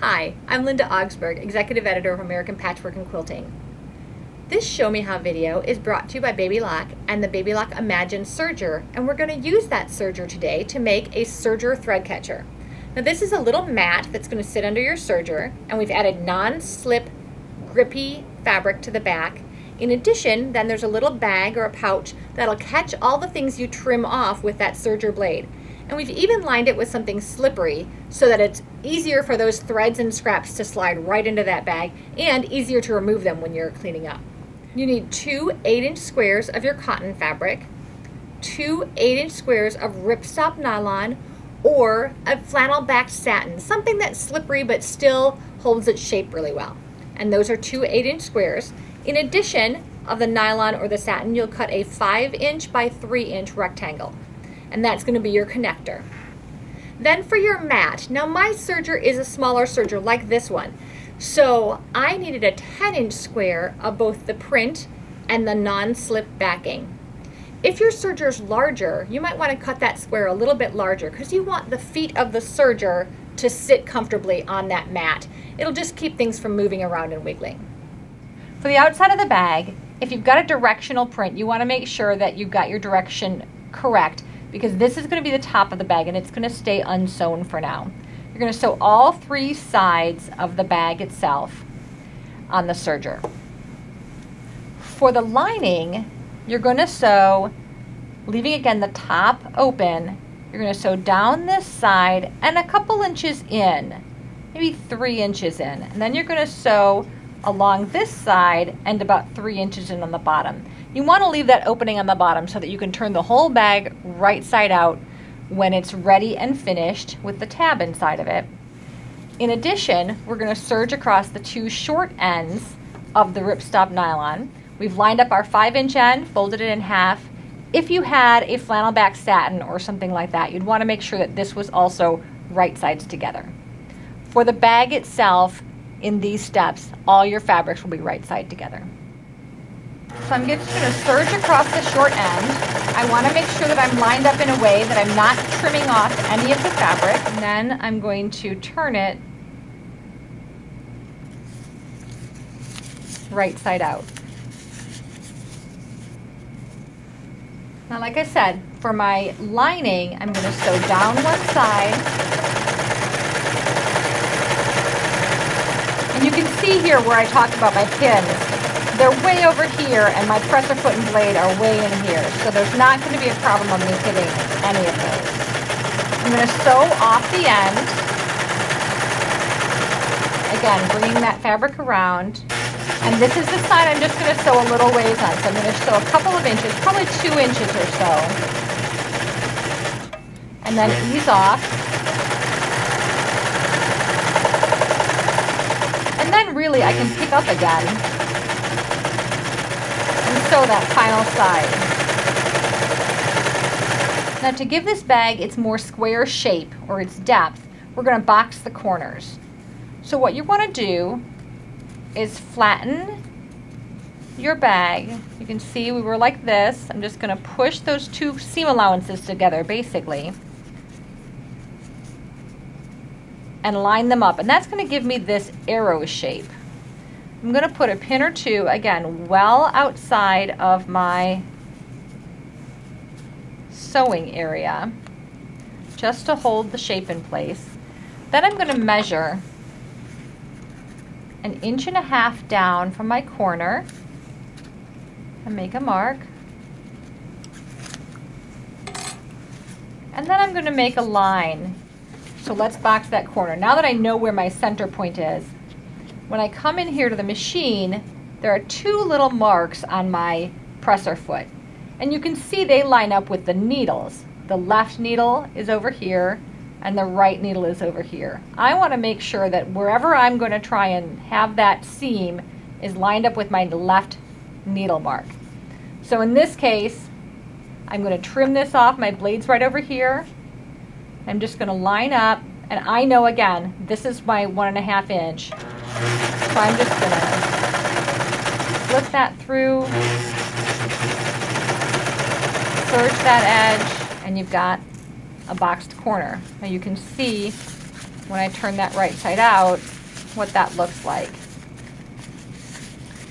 Hi, I'm Linda Augsburg, Executive Editor of American Patchwork and Quilting. This Show Me How video is brought to you by Baby Lock and the Baby Lock Imagine Serger, and we're going to use that serger today to make a serger thread catcher. Now this is a little mat that's going to sit under your serger, and we've added non-slip, grippy fabric to the back. In addition, then there's a little bag or a pouch that'll catch all the things you trim off with that serger blade. And we've even lined it with something slippery so that it's easier for those threads and scraps to slide right into that bag and easier to remove them when you're cleaning up. You need two 8-inch squares of your cotton fabric, two 8-inch squares of ripstop nylon, or a flannel backed satin, something that's slippery but still holds its shape really well. And those are two 8-inch squares. In addition of the nylon or the satin, you'll cut a 5-inch by 3-inch rectangle and that's going to be your connector. Then for your mat, now my serger is a smaller serger like this one, so I needed a 10 inch square of both the print and the non-slip backing. If your serger is larger, you might want to cut that square a little bit larger because you want the feet of the serger to sit comfortably on that mat. It'll just keep things from moving around and wiggling. For the outside of the bag, if you've got a directional print, you want to make sure that you've got your direction correct because this is going to be the top of the bag and it's going to stay unsewn for now. You're going to sew all three sides of the bag itself on the serger. For the lining, you're going to sew, leaving again the top open, you're going to sew down this side and a couple inches in, maybe three inches in. And then you're going to sew along this side and about three inches in on the bottom. You want to leave that opening on the bottom so that you can turn the whole bag right side out when it's ready and finished with the tab inside of it. In addition, we're going to serge across the two short ends of the ripstop nylon. We've lined up our 5 inch end, folded it in half. If you had a flannel back satin or something like that, you'd want to make sure that this was also right sides together. For the bag itself, in these steps, all your fabrics will be right side together. So I'm just going to serge across the short end. I want to make sure that I'm lined up in a way that I'm not trimming off any of the fabric. And then I'm going to turn it right side out. Now, like I said, for my lining, I'm going to sew down one side. And you can see here where I talked about my pins they're way over here and my presser foot and blade are way in here. So there's not going to be a problem of me hitting any of those. I'm going to sew off the end. Again, bringing that fabric around. And this is the side I'm just going to sew a little ways on. So I'm going to sew a couple of inches, probably two inches or so. And then ease off. And then really I can pick up again sew that final side. Now to give this bag its more square shape or its depth, we're going to box the corners. So what you want to do is flatten your bag. You can see we were like this. I'm just going to push those two seam allowances together basically and line them up. And that's going to give me this arrow shape. I'm going to put a pin or two, again, well outside of my sewing area, just to hold the shape in place. Then I'm going to measure an inch and a half down from my corner and make a mark. And then I'm going to make a line. So let's box that corner. Now that I know where my center point is, when I come in here to the machine, there are two little marks on my presser foot. And you can see they line up with the needles. The left needle is over here and the right needle is over here. I want to make sure that wherever I'm going to try and have that seam is lined up with my left needle mark. So in this case, I'm going to trim this off. My blade's right over here. I'm just going to line up and I know again, this is my one and a half inch. So I'm just gonna flip that through, serge that edge, and you've got a boxed corner. Now you can see when I turn that right side out what that looks like.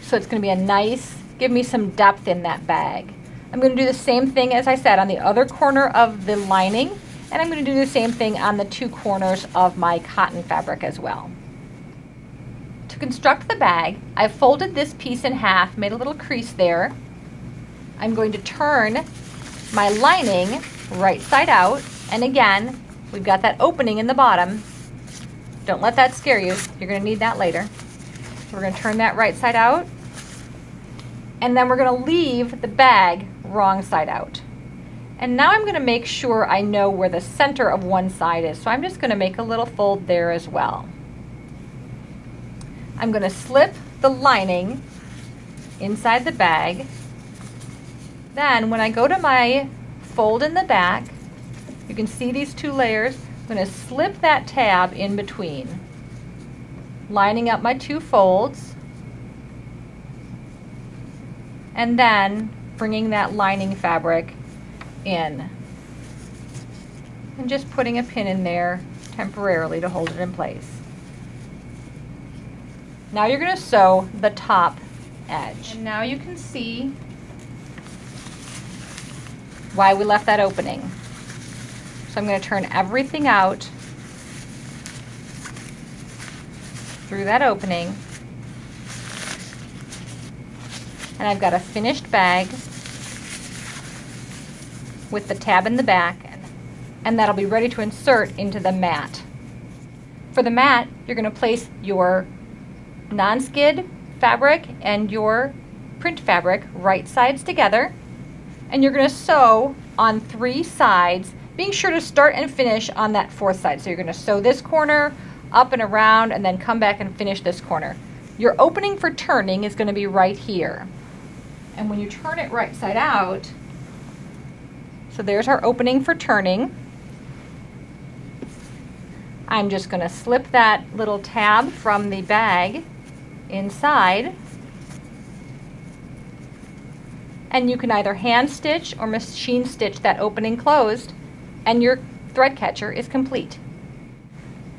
So it's going to be a nice, give me some depth in that bag. I'm going to do the same thing as I said on the other corner of the lining and I'm going to do the same thing on the two corners of my cotton fabric as well. To construct the bag, I've folded this piece in half, made a little crease there. I'm going to turn my lining right side out and again we've got that opening in the bottom don't let that scare you. You're going to need that later. So we're going to turn that right side out. And then we're going to leave the bag wrong side out. And now I'm going to make sure I know where the center of one side is. So I'm just going to make a little fold there as well. I'm going to slip the lining inside the bag. Then when I go to my fold in the back, you can see these two layers. I'm going to slip that tab in between, lining up my two folds, and then bringing that lining fabric in. And just putting a pin in there temporarily to hold it in place. Now you're going to sew the top edge. And now you can see why we left that opening. So I'm going to turn everything out through that opening. And I've got a finished bag with the tab in the back and that'll be ready to insert into the mat. For the mat, you're going to place your non-skid fabric and your print fabric right sides together and you're going to sew on three sides being sure to start and finish on that fourth side. So you're going to sew this corner up and around and then come back and finish this corner. Your opening for turning is going to be right here. And when you turn it right side out, so there's our opening for turning. I'm just going to slip that little tab from the bag inside. And you can either hand stitch or machine stitch that opening closed and your thread catcher is complete.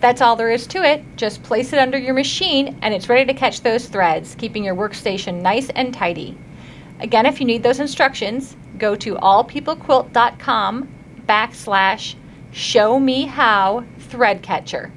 That's all there is to it. Just place it under your machine and it's ready to catch those threads, keeping your workstation nice and tidy. Again, if you need those instructions, go to allpeoplequilt.com backslash show me how thread catcher.